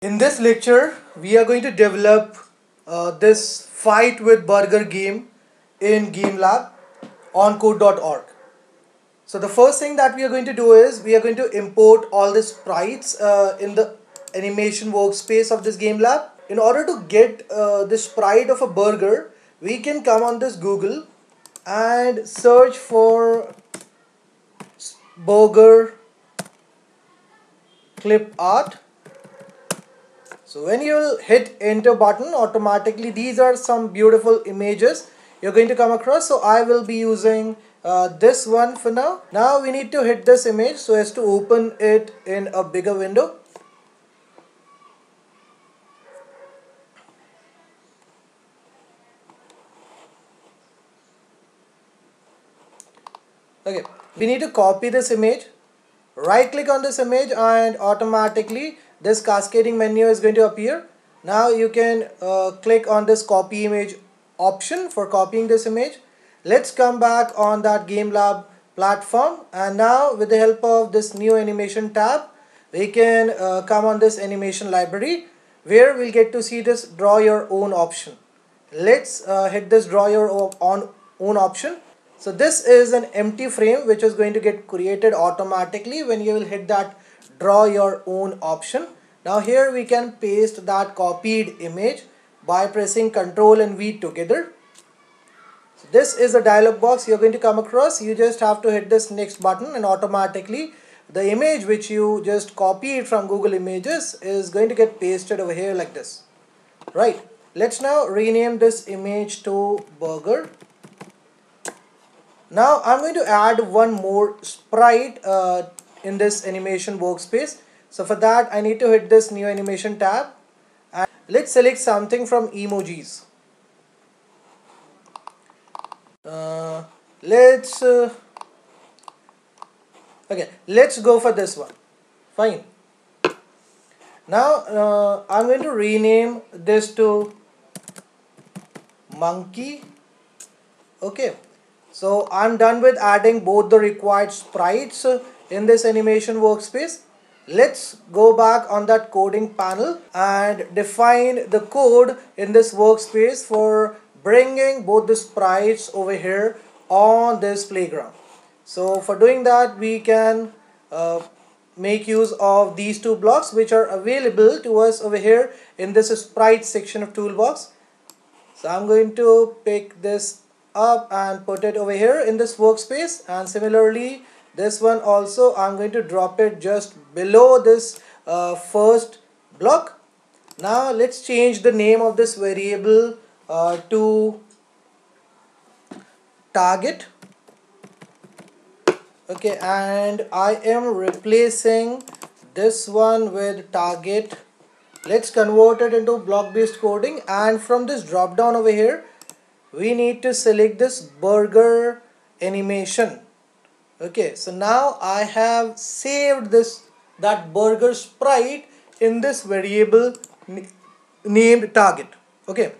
In this lecture, we are going to develop uh, this fight with burger game in GameLab on code.org. So the first thing that we are going to do is we are going to import all the sprites uh, in the animation workspace of this GameLab. In order to get uh, the sprite of a burger, we can come on this Google and search for burger clip art so when you will hit enter button automatically these are some beautiful images you're going to come across. So I will be using uh, this one for now. Now we need to hit this image so as to open it in a bigger window. Okay we need to copy this image. Right click on this image and automatically this cascading menu is going to appear. Now you can uh, click on this copy image option for copying this image. Let's come back on that GameLab platform. And now with the help of this new animation tab we can uh, come on this animation library where we'll get to see this draw your own option. Let's uh, hit this draw your own own option. So this is an empty frame which is going to get created automatically when you will hit that draw your own option. Now here we can paste that copied image by pressing Ctrl and V together. So this is a dialog box you're going to come across. You just have to hit this next button and automatically the image which you just copied from Google Images is going to get pasted over here like this. Right. Let's now rename this image to burger now I'm going to add one more sprite uh, in this animation workspace. So for that I need to hit this new animation tab and let's select something from emojis. Uh, let's uh, okay let's go for this one. Fine. Now uh, I'm going to rename this to monkey. Okay. So I'm done with adding both the required sprites in this animation workspace. Let's go back on that coding panel and define the code in this workspace for bringing both the sprites over here on this playground. So for doing that we can uh, make use of these two blocks which are available to us over here in this sprite section of toolbox. So I'm going to pick this up and put it over here in this workspace and similarly this one also I'm going to drop it just below this uh, first block. Now let's change the name of this variable uh, to target. Okay and I am replacing this one with target. Let's convert it into block based coding and from this drop down over here we need to select this burger animation okay so now I have saved this that burger sprite in this variable named target. Okay.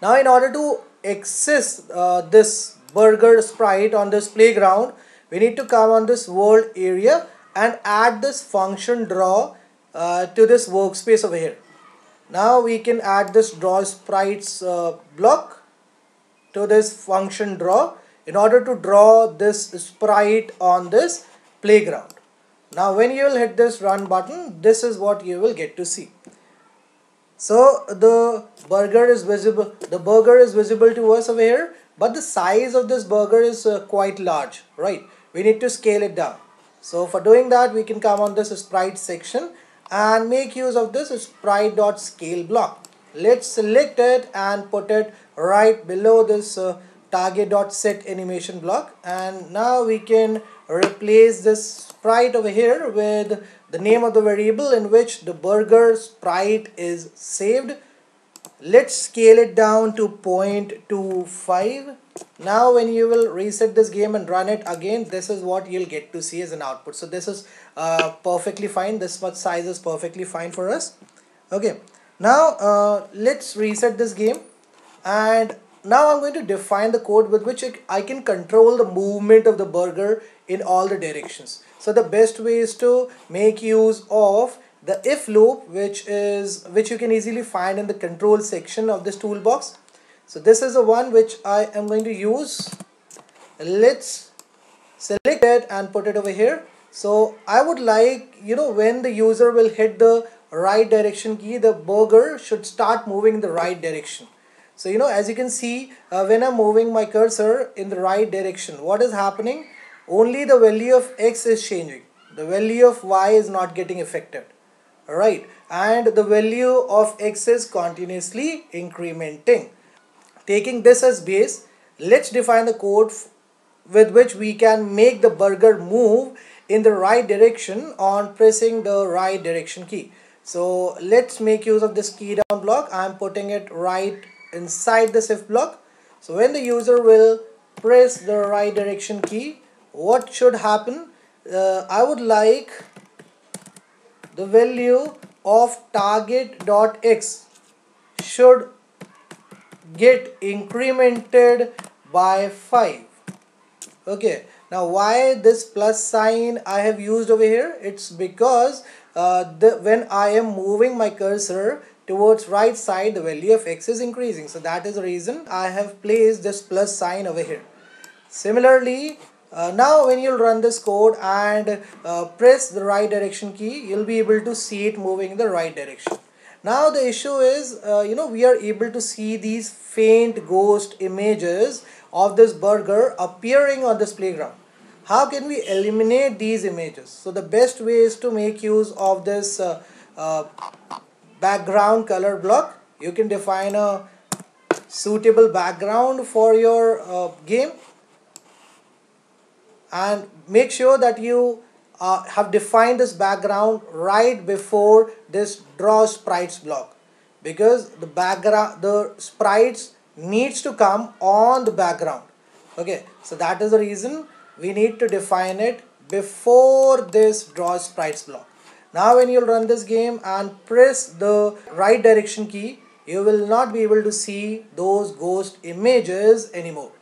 Now in order to access uh, this burger sprite on this playground we need to come on this world area and add this function draw uh, to this workspace over here. Now we can add this draw sprites uh, block to this function draw in order to draw this sprite on this playground. Now when you will hit this run button, this is what you will get to see. So the burger is visible, the burger is visible to us over here, but the size of this burger is uh, quite large, right? We need to scale it down. So for doing that, we can come on this sprite section and make use of this sprite.scale block. Let's select it and put it right below this uh, target.set animation block. And now we can replace this sprite over here with the name of the variable in which the burger sprite is saved. Let's scale it down to 0.25 now when you will reset this game and run it again this is what you'll get to see as an output. So this is uh, perfectly fine. This much size is perfectly fine for us. Okay. Now uh, let's reset this game. And now I'm going to define the code with which I can control the movement of the burger in all the directions. So the best way is to make use of the if loop which is which you can easily find in the control section of this toolbox. So this is the one which I am going to use. Let's select it and put it over here. So I would like you know when the user will hit the right direction key the burger should start moving in the right direction so you know as you can see uh, when I'm moving my cursor in the right direction what is happening? Only the value of x is changing. The value of y is not getting affected. Right and the value of x is continuously incrementing. Taking this as base let's define the code with which we can make the burger move in the right direction on pressing the right direction key. So let's make use of this key down block. I'm putting it right inside the if block. So when the user will press the right direction key what should happen? Uh, I would like the value of target dot x should get incremented by 5 okay now why this plus sign I have used over here? It's because uh, the, when I am moving my cursor towards right side the value of x is increasing. So that is the reason I have placed this plus sign over here. Similarly uh, now when you'll run this code and uh, press the right direction key you'll be able to see it moving in the right direction. Now the issue is uh, you know we are able to see these faint ghost images of this burger appearing on this playground. How can we eliminate these images? So the best way is to make use of this uh, uh, background color block. You can define a suitable background for your uh, game. And make sure that you uh, have defined this background right before this draw sprites block. Because the background the sprites needs to come on the background. Okay so that is the reason we need to define it before this draw sprites block now when you'll run this game and press the right direction key you will not be able to see those ghost images anymore.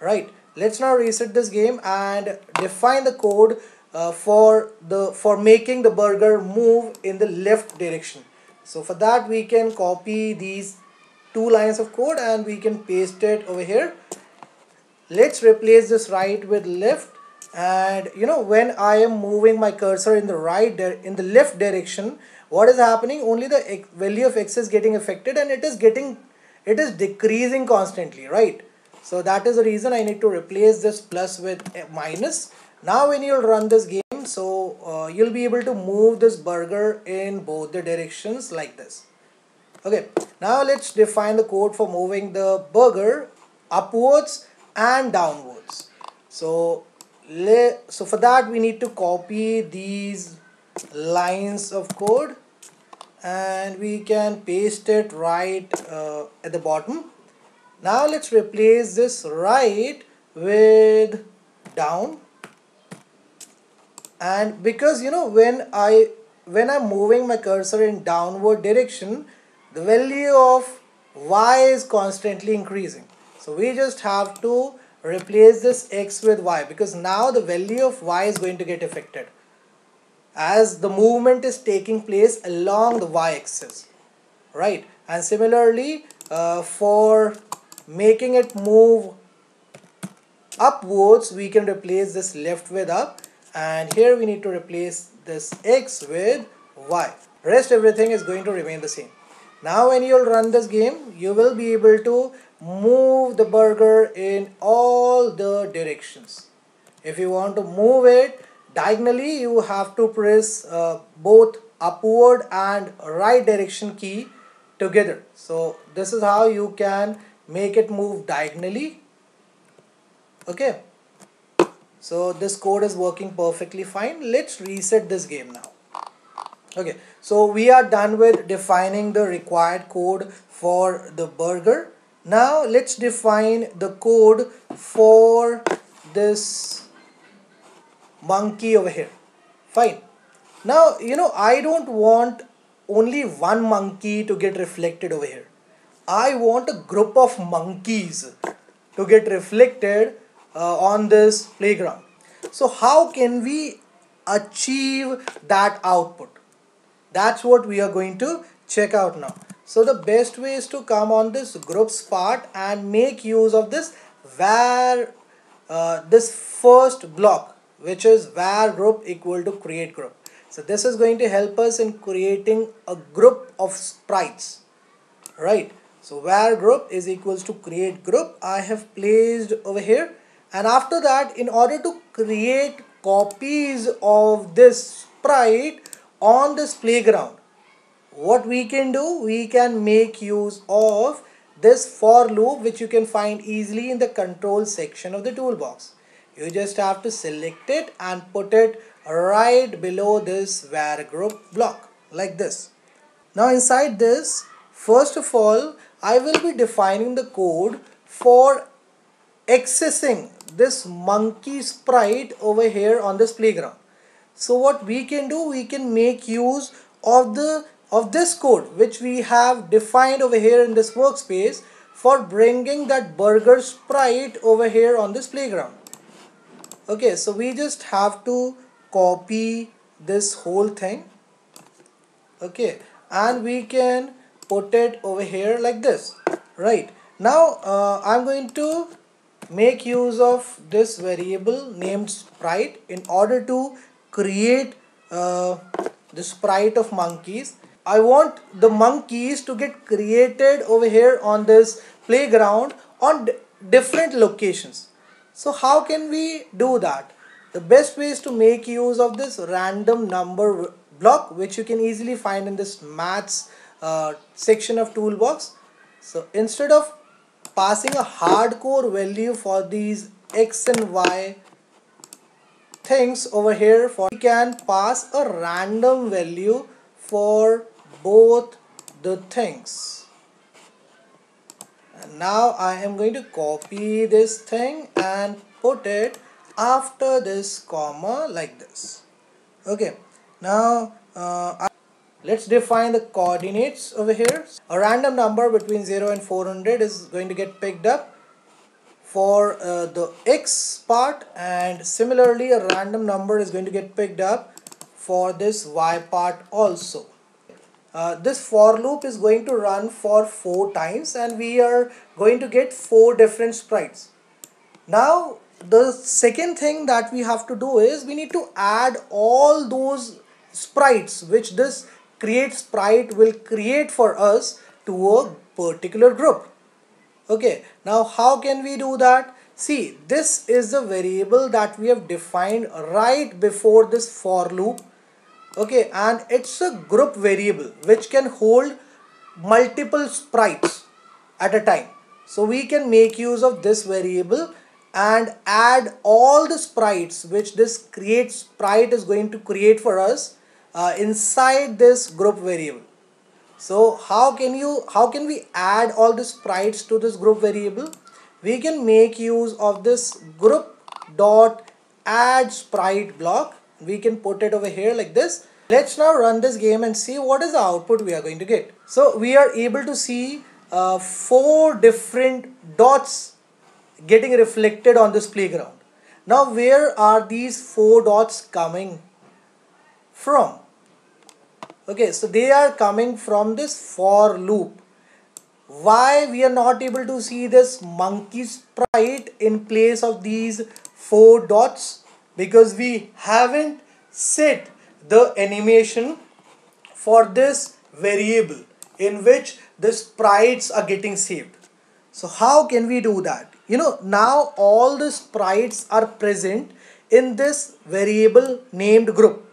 Right. Let's now reset this game and define the code uh, for the for making the burger move in the left direction. So for that we can copy these two lines of code and we can paste it over here. Let's replace this right with left and you know when I am moving my cursor in the right in the left direction what is happening? Only the value of x is getting affected and it is getting it is decreasing constantly right? So that is the reason I need to replace this plus with minus. Now when you'll run this game so uh, you'll be able to move this burger in both the directions like this. Okay now let's define the code for moving the burger upwards and downwards. So so for that we need to copy these lines of code and we can paste it right uh, at the bottom. Now let's replace this right with down. And because you know when I when I'm moving my cursor in downward direction the value of y is constantly increasing. So we just have to replace this x with y because now the value of y is going to get affected. As the movement is taking place along the y-axis right? And similarly uh, for making it move upwards we can replace this left with up and here we need to replace this x with y. Rest everything is going to remain the same. Now when you'll run this game you will be able to move the burger in all the directions. If you want to move it diagonally you have to press uh, both upward and right direction key together. So this is how you can make it move diagonally. Okay? So this code is working perfectly fine. Let's reset this game now. Okay. So we are done with defining the required code for the burger now let's define the code for this monkey over here fine now you know I don't want only one monkey to get reflected over here I want a group of monkeys to get reflected uh, on this playground. So how can we achieve that output? that's what we are going to check out now so the best way is to come on this groups part and make use of this var uh, this first block which is var group equal to create group. So this is going to help us in creating a group of sprites right? So var group is equals to create group. I have placed over here. And after that in order to create copies of this sprite on this playground what we can do we can make use of this for loop which you can find easily in the control section of the toolbox. You just have to select it and put it right below this var group block like this. Now inside this first of all I will be defining the code for accessing this monkey sprite over here on this playground. So what we can do we can make use of the of this code which we have defined over here in this workspace for bringing that burger sprite over here on this playground. Okay so we just have to copy this whole thing. Okay and we can put it over here like this right? Now uh, I'm going to make use of this variable named sprite in order to create uh, the sprite of monkeys I want the monkeys to get created over here on this playground on different locations. So how can we do that? The best way is to make use of this random number block which you can easily find in this maths uh, section of toolbox. So instead of passing a hardcore value for these x and y things over here for we can pass a random value for both the things. And now I am going to copy this thing and put it after this comma like this. Okay. Now uh, let's define the coordinates over here. A random number between 0 and 400 is going to get picked up for uh, the x part. And similarly a random number is going to get picked up for this y part also uh, this for loop is going to run for four times and we are going to get four different sprites. Now the second thing that we have to do is we need to add all those sprites which this create sprite will create for us to a particular group. Okay now how can we do that? See this is the variable that we have defined right before this for loop okay and it's a group variable which can hold multiple sprites at a time. So we can make use of this variable and add all the sprites which this create sprite is going to create for us uh, inside this group variable. So how can you how can we add all the sprites to this group variable? We can make use of this group dot add sprite block we can put it over here like this. Let's now run this game and see what is the output we are going to get. So we are able to see uh, four different dots getting reflected on this playground. Now where are these four dots coming from? Okay so they are coming from this for loop. Why we are not able to see this monkey sprite in place of these four dots because we haven't set the animation for this variable in which the sprites are getting saved. So how can we do that? You know now all the sprites are present in this variable named group.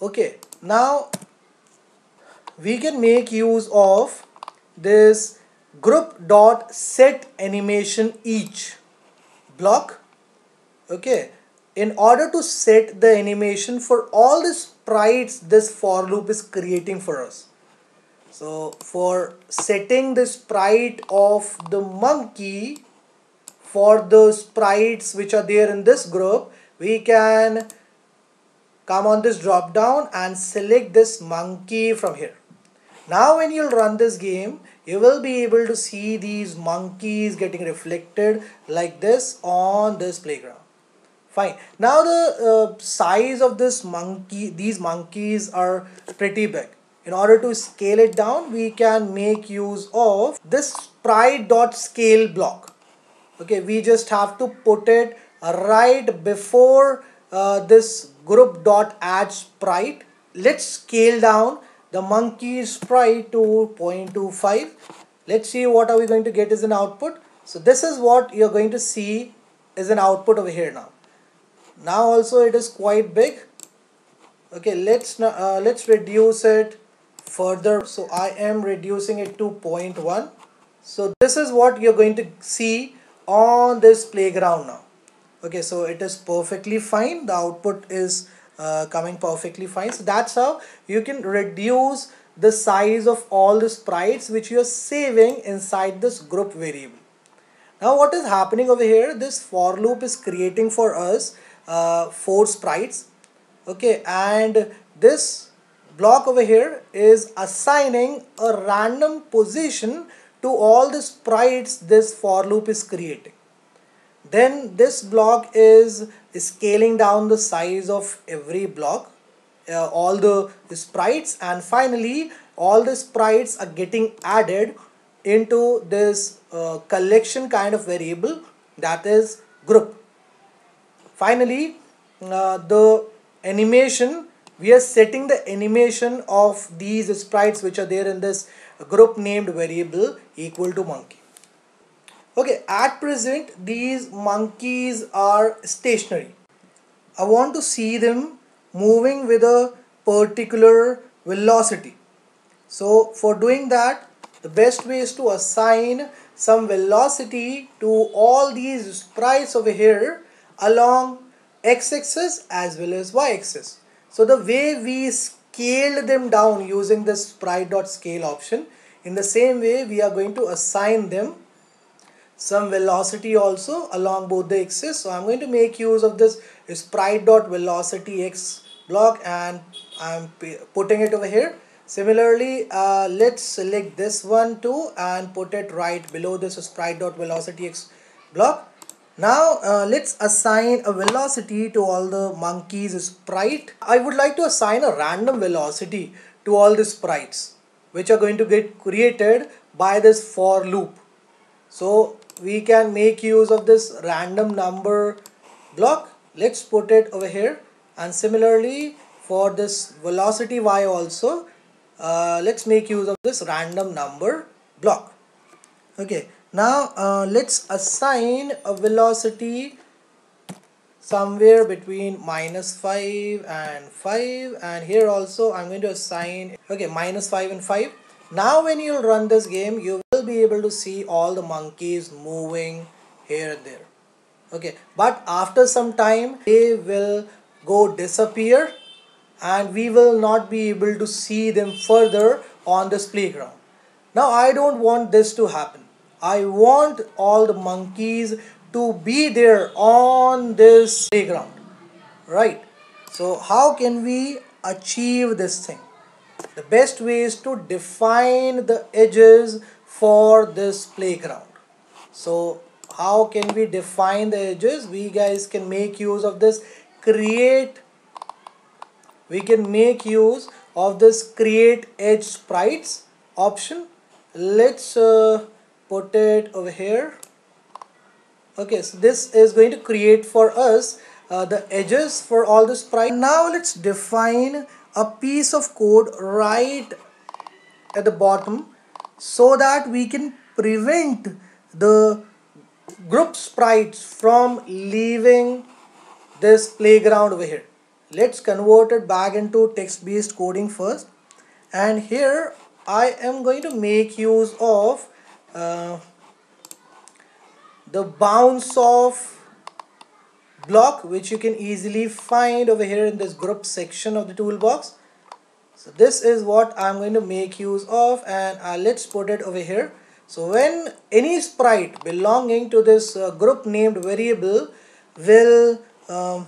Okay now we can make use of this group dot set animation each block. Okay in order to set the animation for all the sprites this for loop is creating for us so for setting the sprite of the monkey for the sprites which are there in this group we can come on this drop down and select this monkey from here now when you'll run this game, you will be able to see these monkeys getting reflected like this on this playground. Fine. Now the uh, size of this monkey these monkeys are pretty big. In order to scale it down we can make use of this sprite dot scale block. Okay we just have to put it right before uh, this group dot add sprite. Let's scale down the monkey sprite to 0.25 let's see what are we going to get as an output. So this is what you're going to see as an output over here now now also it is quite big. Okay let's uh, let's reduce it further. So I am reducing it to 0.1 so this is what you're going to see on this playground now. Okay so it is perfectly fine. The output is uh, coming perfectly fine. So that's how you can reduce the size of all the sprites which you are saving inside this group variable. Now what is happening over here? This for loop is creating for us uh, four sprites. Okay and this block over here is assigning a random position to all the sprites this for loop is creating. Then this block is scaling down the size of every block uh, all the sprites and finally all the sprites are getting added into this uh, collection kind of variable that is group finally uh, the animation we are setting the animation of these sprites which are there in this group named variable equal to monkey. Okay at present these monkeys are stationary. I want to see them moving with a particular velocity. So for doing that the best way is to assign some velocity to all these sprites over here along x-axis as well as y-axis. So the way we scaled them down using this sprite.scale option in the same way we are going to assign them some velocity also along both the axes. So I'm going to make use of this sprite dot velocity x block and I'm putting it over here. Similarly uh, let's select this one too and put it right below this sprite dot velocity x block now uh, let's assign a velocity to all the monkeys sprite. I would like to assign a random velocity to all the sprites which are going to get created by this for loop. So we can make use of this random number block. Let's put it over here. And similarly for this velocity y also uh, let's make use of this random number block. Okay now uh, let's assign a velocity somewhere between minus 5 and 5 and here also I'm going to assign okay minus 5 and 5 now when you run this game you will be able to see all the monkeys moving here and there. Okay but after some time they will go disappear and we will not be able to see them further on this playground. Now I don't want this to happen I want all the monkeys to be there on this playground right so how can we achieve this thing the best way is to define the edges for this playground. So how can we define the edges? We guys can make use of this create we can make use of this create edge sprites option let's uh, put it over here. Okay so this is going to create for us uh, the edges for all the sprites now let's define a piece of code right at the bottom so that we can prevent the group sprites from leaving this playground over here. Let's convert it back into text based coding first. And here I am going to make use of uh, the bounce of block which you can easily find over here in this group section of the toolbox. So this is what I'm going to make use of and uh, let's put it over here. So when any sprite belonging to this uh, group named variable will um,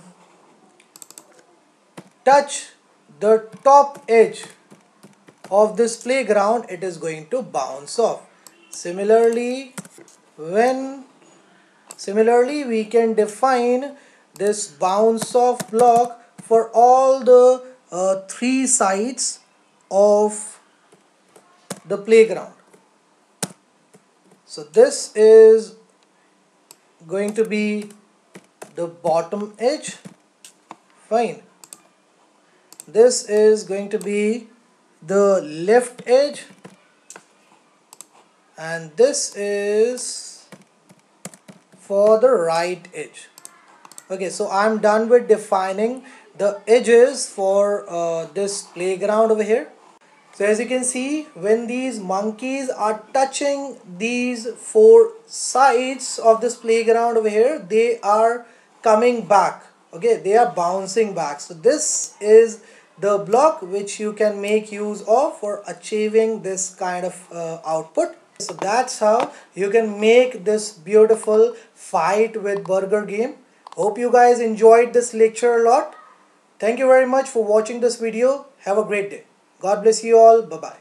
touch the top edge of this playground it is going to bounce off similarly when similarly we can define this bounce off block for all the uh, three sides of the playground. So this is going to be the bottom edge. Fine. This is going to be the left edge and this is for the right edge. Okay so I'm done with defining. The edges for uh, this playground over here. So as you can see when these monkeys are touching these four sides of this playground over here they are coming back. Okay they are bouncing back. So this is the block which you can make use of for achieving this kind of uh, output so that's how you can make this beautiful fight with burger game. Hope you guys enjoyed this lecture a lot. Thank you very much for watching this video. Have a great day. God bless you all. Bye bye